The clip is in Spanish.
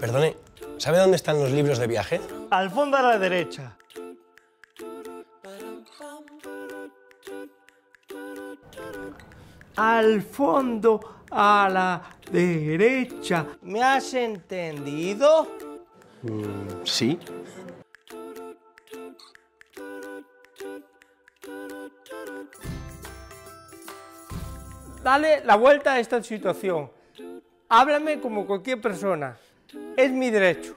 Perdone, ¿sabe dónde están los libros de viaje? Al fondo a la derecha. Al fondo a la derecha. ¿Me has entendido? Sí. Dale la vuelta a esta situación. Háblame como cualquier persona. Es mi derecho.